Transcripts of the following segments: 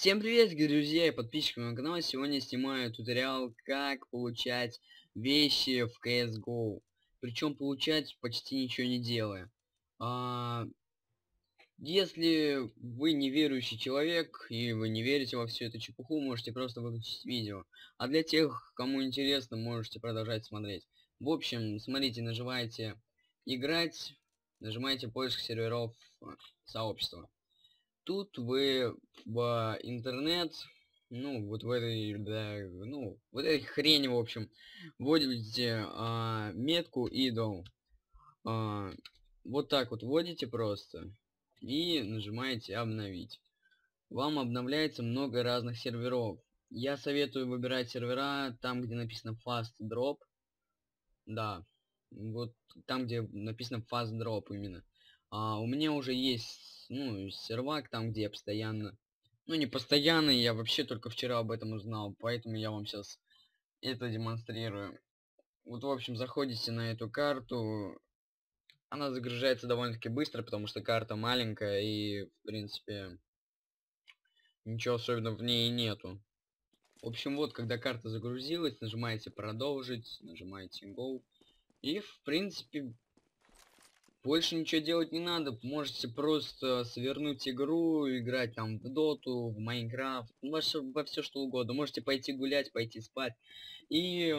Всем привет, друзья и подписчики моего канала. Сегодня снимаю туториал, как получать вещи в CSGO. Причем получать почти ничего не делая. А, если вы неверующий человек и вы не верите во всю эту чепуху, можете просто выключить видео. А для тех, кому интересно, можете продолжать смотреть. В общем, смотрите, нажимаете играть, нажимаете поиск серверов э, сообщества тут вы в интернет, ну, вот в этой, да, ну, вот этой хрени, в общем, вводите а, метку идол. А, вот так вот вводите просто и нажимаете обновить. Вам обновляется много разных серверов. Я советую выбирать сервера там, где написано fast drop. Да, вот там, где написано fast drop именно. А, у меня уже есть ну, сервак, там, где я постоянно... Ну, не постоянно, я вообще только вчера об этом узнал, поэтому я вам сейчас это демонстрирую. Вот, в общем, заходите на эту карту. Она загружается довольно-таки быстро, потому что карта маленькая и, в принципе, ничего особенного в ней нету. В общем, вот, когда карта загрузилась, нажимаете продолжить, нажимаете go. И, в принципе, больше ничего делать не надо, можете просто свернуть игру, играть там в доту, в майнкрафт, во, все что угодно. Можете пойти гулять, пойти спать. И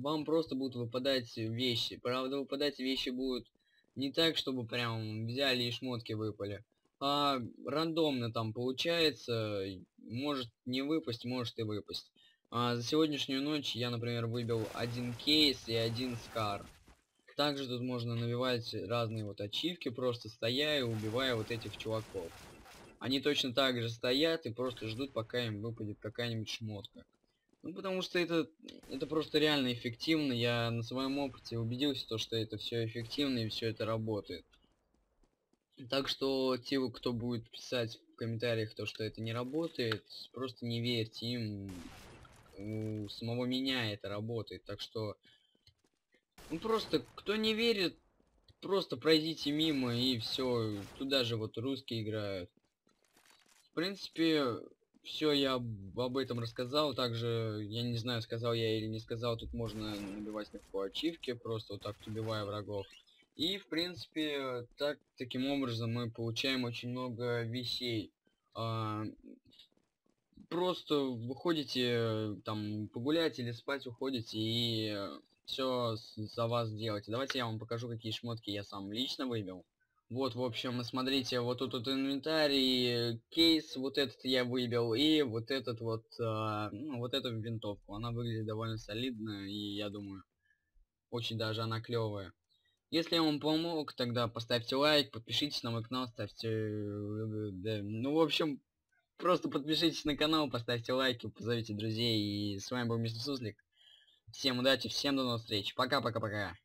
вам просто будут выпадать вещи. Правда, выпадать вещи будут не так, чтобы прям взяли и шмотки выпали. А рандомно там получается, может не выпасть, может и выпасть. А за сегодняшнюю ночь я, например, выбил один кейс и один скар. Также тут можно набивать разные вот ачивки, просто стоя и убивая вот этих чуваков. Они точно так же стоят и просто ждут, пока им выпадет какая-нибудь шмотка. Ну, потому что это, это просто реально эффективно. Я на своем опыте убедился, то, что это все эффективно и все это работает. Так что те, кто будет писать в комментариях то, что это не работает, просто не верьте им. У самого меня это работает. Так что ну просто, кто не верит, просто пройдите мимо и все. Туда же вот русские играют. В принципе, все я об этом рассказал. Также, я не знаю, сказал я или не сказал, тут можно набивать легко ачивки, просто вот так убивая врагов. И, в принципе, так, таким образом мы получаем очень много вещей. А, просто выходите там погулять или спать уходите и все за вас делать. Давайте я вам покажу, какие шмотки я сам лично выбил. Вот, в общем, смотрите, вот тут вот инвентарь, кейс, вот этот я выбил, и вот этот вот, э, ну, вот эту винтовку. Она выглядит довольно солидно, и я думаю, очень даже она клевая. Если я вам помог, тогда поставьте лайк, подпишитесь на мой канал, ставьте... Да, ну, в общем, просто подпишитесь на канал, поставьте лайки, позовите друзей, и с вами был Мистер Суслик. Всем удачи, всем до новых встреч. Пока-пока-пока.